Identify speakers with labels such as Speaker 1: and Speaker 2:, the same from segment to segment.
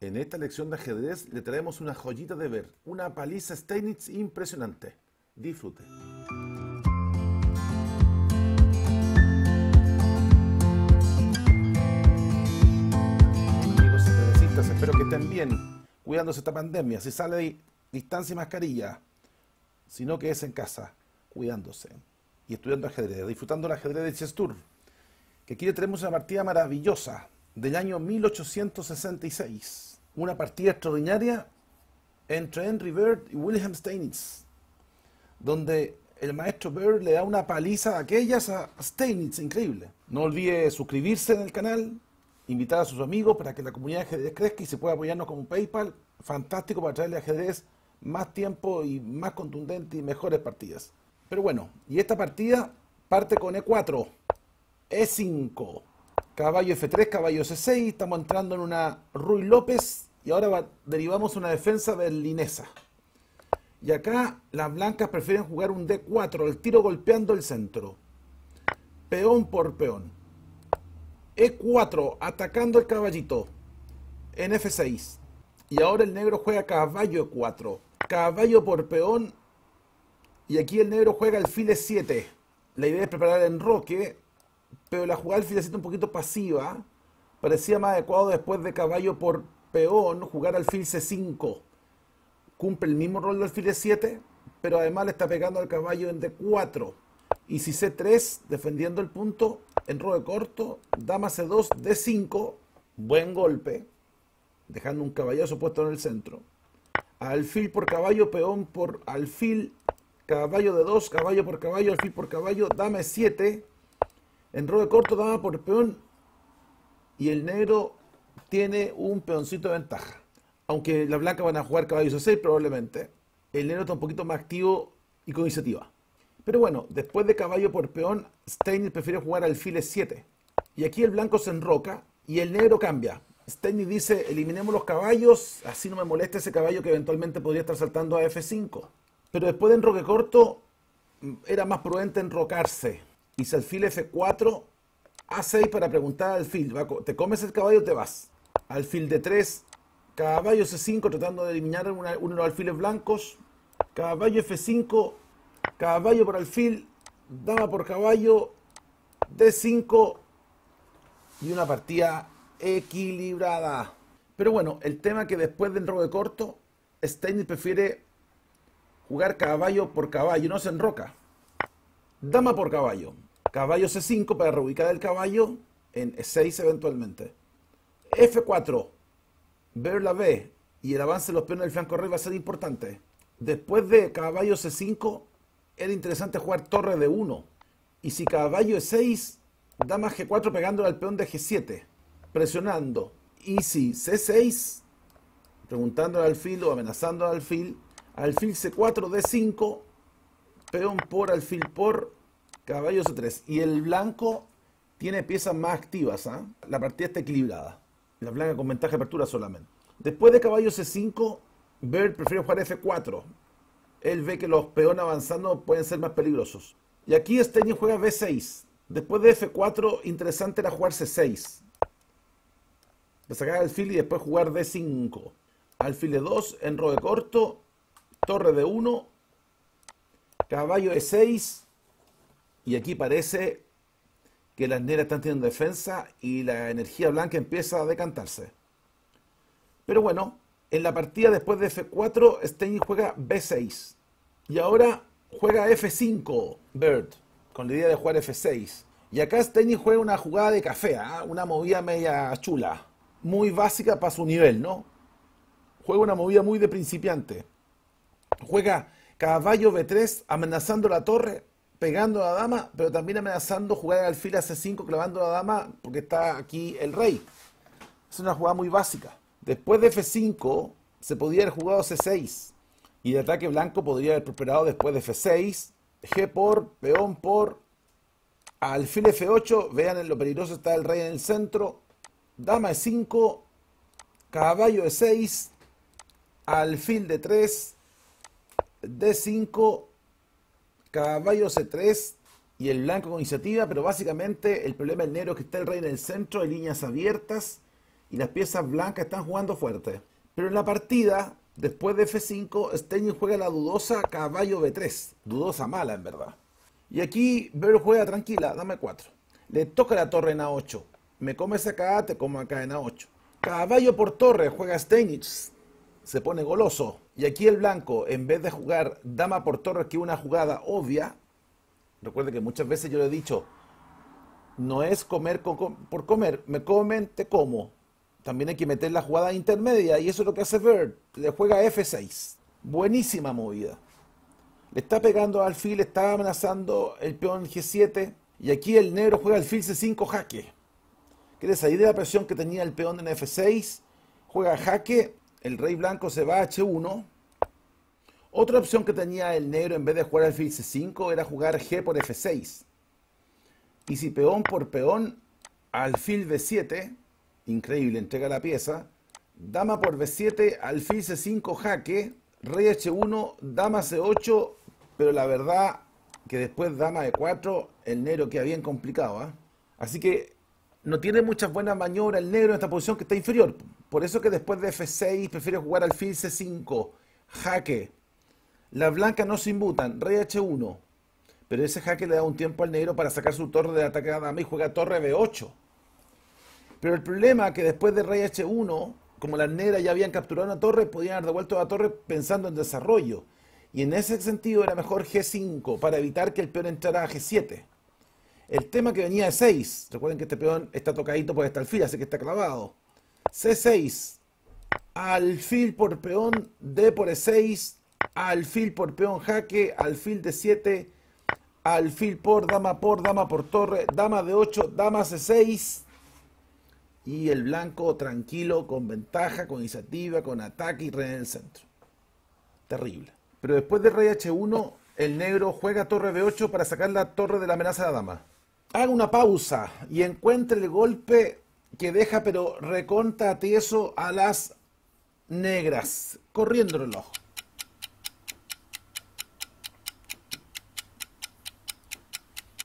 Speaker 1: En esta lección de ajedrez le traemos una joyita de ver, una paliza Steinitz impresionante. Disfrute. Amigos ajedrecistas, espero que estén bien, cuidándose esta pandemia. Si sale distancia y mascarilla, si no quédese en casa, cuidándose y estudiando ajedrez, disfrutando el ajedrez de Chess Tour. Que aquí le tenemos una partida maravillosa del año 1866. Una partida extraordinaria entre Henry Bird y William Steinitz, donde el maestro Bird le da una paliza de aquellas a Steinitz, increíble. No olvide suscribirse en el canal, invitar a sus amigos para que la comunidad de ajedrez crezca y se pueda apoyarnos con PayPal. Fantástico para traerle ajedrez más tiempo y más contundente y mejores partidas. Pero bueno, y esta partida parte con E4, E5, caballo F3, caballo C6, estamos entrando en una Ruy López y ahora derivamos una defensa berlinesa. Y acá las blancas prefieren jugar un D4, el tiro golpeando el centro. Peón por peón. E4, atacando el caballito. En F6. Y ahora el negro juega caballo E4. Caballo por peón. Y aquí el negro juega alfil E7. La idea es preparar el enroque. Pero la jugada alfil E7 un poquito pasiva. Parecía más adecuado después de caballo por peón jugar alfil C5 cumple el mismo rol del alfil E7, pero además le está pegando al caballo en D4. Y si C3, defendiendo el punto, en robe corto, dama C2, D5, buen golpe, dejando un caballazo puesto en el centro. Alfil por caballo, peón por alfil, caballo de 2, caballo por caballo, alfil por caballo, dama E7, en robe corto, dama por peón, y el negro tiene un peoncito de ventaja aunque la blanca van a jugar caballo C6 probablemente, el negro está un poquito más activo y con iniciativa. Pero bueno, después de caballo por peón, Steinitz prefiere jugar alfil E7. Y aquí el blanco se enroca y el negro cambia. Steinitz dice, eliminemos los caballos, así no me molesta ese caballo que eventualmente podría estar saltando a F5. Pero después de enroque corto, era más prudente enrocarse. Hice alfil F4, A6 para preguntar al alfil, ¿te comes el caballo te vas? Alfil D3, Caballo C5 tratando de eliminar uno de los alfiles blancos. Caballo F5. Caballo por alfil. Dama por caballo. D5. Y una partida equilibrada. Pero bueno, el tema que después del enroque corto, Steinitz prefiere jugar caballo por caballo, no se enroca. Dama por caballo. Caballo C5 para reubicar el caballo en E6 eventualmente. F4 ver la B y el avance de los peones del flanco rey va a ser importante. Después de caballo C5, era interesante jugar torre de 1. Y si caballo E6, dama G4 pegándole al peón de G7, presionando. Y si C6, preguntándole al alfil o amenazando al alfil, alfil C4, D5, peón por alfil por, caballo C3. Y el blanco tiene piezas más activas, ¿ah? la partida está equilibrada. La blanca con ventaja de apertura solamente. Después de caballo C5, Bird prefiere jugar F4. Él ve que los peones avanzando pueden ser más peligrosos. Y aquí Steinitz juega B6. Después de F4, interesante era jugar C6. De sacar alfil y después jugar D5. Alfil de 2, enroque corto, torre de 1, caballo E6. Y aquí parece que las negras están teniendo defensa y la energía blanca empieza a decantarse. Pero bueno, en la partida después de F4, Steinitz juega B6. Y ahora juega F5, Bird, con la idea de jugar F6. Y acá Steinitz juega una jugada de café, ¿ah? una movida media chula. Muy básica para su nivel, ¿no? Juega una movida muy de principiante. Juega caballo B3 amenazando la torre pegando a la dama, pero también amenazando jugar al alfil a C5 clavando a la dama porque está aquí el rey. Es una jugada muy básica. Después de F5 se podría haber jugado C6 y el ataque blanco podría haber prosperado después de F6, G por, peón por, alfil F8, vean lo peligroso está el rey en el centro, dama E5, caballo E6, alfil de 3, D5, caballo C3 y el blanco con iniciativa, pero básicamente el problema del negro es que está el rey en el centro, hay líneas abiertas y las piezas blancas están jugando fuerte. Pero en la partida, después de F5, Steinitz juega la dudosa caballo B3. Dudosa mala, en verdad. Y aquí Ver juega tranquila, dame 4. Le toca la torre en A8. Me comes acá, te como acá en A8. Caballo por torre, juega Steinitz. Se pone goloso. Y aquí el blanco, en vez de jugar dama por torre, que es una jugada obvia, recuerde que muchas veces yo le he dicho, no es comer por comer, me comen, te como. También hay que meter la jugada intermedia y eso es lo que hace Bird. Le juega F6. Buenísima movida. Le está pegando al fil, está amenazando el peón G7 y aquí el negro juega el fil C5 jaque. ¿Quieres salir de la presión que tenía el peón en F6? Juega jaque, el rey blanco se va a H1. Otra opción que tenía el negro en vez de jugar alfil C5 era jugar G por F6. Y si peón por peón, alfil B7, increíble, entrega la pieza. Dama por B7, alfil C5 jaque, rey H1, dama C8, pero la verdad que después dama E4, el negro queda bien complicado. ¿ah? Así que no tiene muchas buenas maniobras el negro en esta posición que está inferior. Por eso que después de F6 prefiere jugar alfil C5, jaque. Las blancas no se imbutan, rey H1. Pero ese jaque le da un tiempo al negro para sacar su torre de ataque a dama y juega torre B8. Pero el problema es que después de rey H1, como las negras ya habían capturado una torre, podían haber devuelto la torre pensando en desarrollo. Y en ese sentido era mejor G5 para evitar que el peón entrara a G7. El tema que venía de 6, recuerden que este peón está tocadito por esta alfil, así que está clavado. C6, alfil por peón, D por E6, alfil por peón jaque, alfil de 7, alfil por, dama por, dama por torre, dama de 8, dama C6 y el blanco tranquilo, con ventaja, con iniciativa, con ataque y rey en el centro. Terrible. Pero después de rey H1, el negro juega torre B8 para sacar la torre de la amenaza de dama. Haga una pausa y encuentre el golpe que deja pero reconta tieso a las negras. Corriendo el reloj.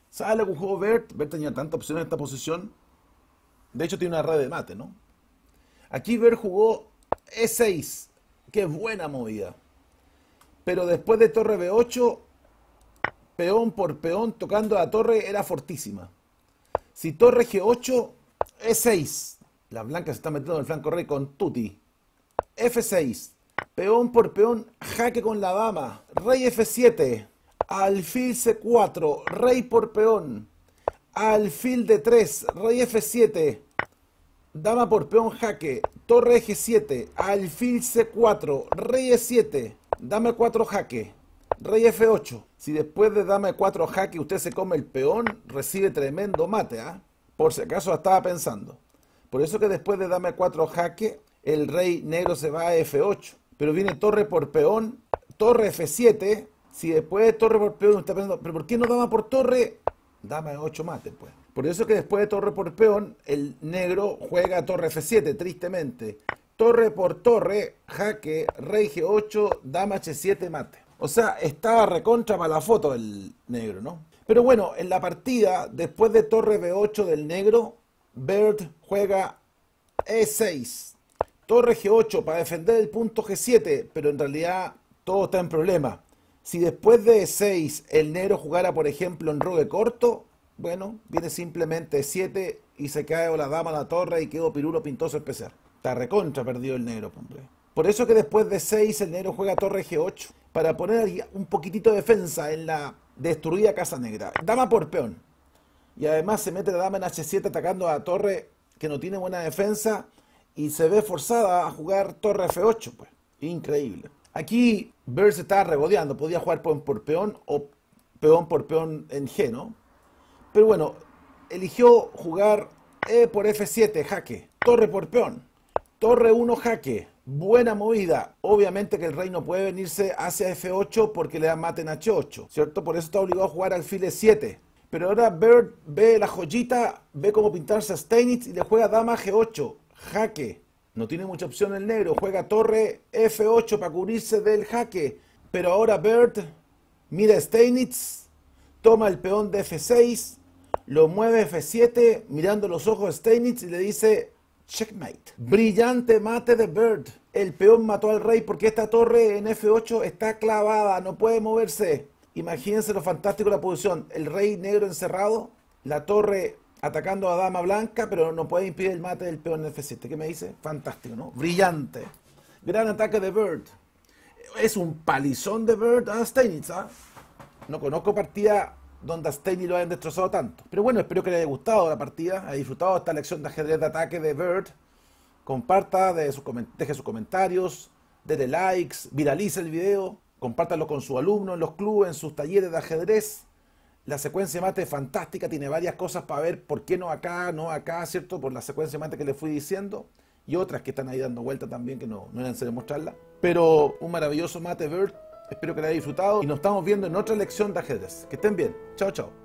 Speaker 1: ¿Sabe lo que jugó Bert? Bert tenía tantas opciones en esta posición. De hecho, tiene una red de mate, ¿no? Aquí Bert jugó E6. Qué buena movida. Pero después de torre B8, peón por peón tocando la torre era fortísima. Si torre G8, E6. La blanca se está metiendo en el flanco rey con Tutti. F6. Peón por peón, jaque con la dama. Rey F7 alfil C4, rey por peón, alfil D3, rey F7, dama por peón jaque, torre G7, alfil C4, rey E7, dama 4 jaque, rey F8. Si después de dama 4 jaque usted se come el peón, recibe tremendo mate, ¿ah? Por si acaso estaba pensando. Por eso que después de dama 4 jaque, el rey negro se va a F8. Pero viene torre por peón, torre F7, si después de torre por peón está pensando, pero ¿por qué no dama por torre? Dama de 8 mates, pues. Por eso que después de torre por peón, el negro juega torre F7, tristemente. Torre por torre, jaque, rey G8, dama H7, mate. O sea, estaba recontra para la foto el negro, ¿no? Pero bueno, en la partida, después de torre B8 del negro, Bird juega E6. Torre G8 para defender el punto G7, pero en realidad todo está en problema. Si después de 6 el negro jugara, por ejemplo, en rogue corto, bueno, viene simplemente 7 y se cae o la dama a la torre y quedó pirulo pintoso especial. Está recontra perdido el negro, hombre. Por eso que después de 6 el negro juega torre G8 para poner un poquitito de defensa en la destruida casa negra. Dama por peón. Y además se mete la dama en H7 atacando a la torre que no tiene buena defensa y se ve forzada a jugar torre F8, pues. Increíble. Aquí Bird se estaba regodeando, podía jugar peón por peón o peón por peón en G, ¿no? Pero bueno, eligió jugar E por F7, jaque, torre por peón, torre 1, jaque, buena movida. Obviamente que el rey no puede venirse hacia F8 porque le da mate en H8, ¿cierto? Por eso está obligado a jugar alfil E7. Pero ahora Bird ve la joyita, ve cómo pintarse a Steinitz y le juega dama G8, jaque. No tiene mucha opción el negro. Juega torre F8 para cubrirse del jaque. Pero ahora Bird mira Steinitz, toma el peón de F6, lo mueve F7, mirando los ojos de Steinitz y le dice, Checkmate. Brillante mate de Bird. El peón mató al rey porque esta torre en F8 está clavada, no puede moverse. Imagínense lo fantástico de la posición. El rey negro encerrado, la torre atacando a dama blanca, pero no puede impedir el mate del peón en F7. ¿Qué me dice? Fantástico, ¿no? Brillante. Gran ataque de Bird. Es un palizón de Bird a Steinitz, ¿ah? No conozco partida donde a lo hayan destrozado tanto. Pero bueno, espero que le haya gustado la partida, haya disfrutado esta lección de ajedrez de ataque de Bird. Comparta, de deje sus comentarios, déle likes, viralice el video, compártalo con su alumno en los clubes, en sus talleres de ajedrez. La secuencia de mate es fantástica, tiene varias cosas para ver por qué no acá, no acá, ¿cierto? Por la secuencia de mate que le fui diciendo. Y otras que están ahí dando vuelta también, que no, no era necesario mostrarla. Pero un maravilloso mate Bird. Espero que lo haya disfrutado y nos estamos viendo en otra lección de ajedrez. Que estén bien. Chao, chao.